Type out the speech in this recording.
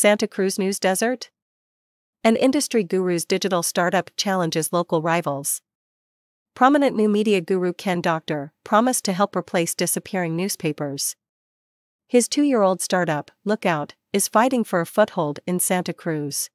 Santa Cruz News Desert? An industry guru's digital startup challenges local rivals. Prominent new media guru Ken Doctor promised to help replace disappearing newspapers. His two year old startup, Lookout, is fighting for a foothold in Santa Cruz.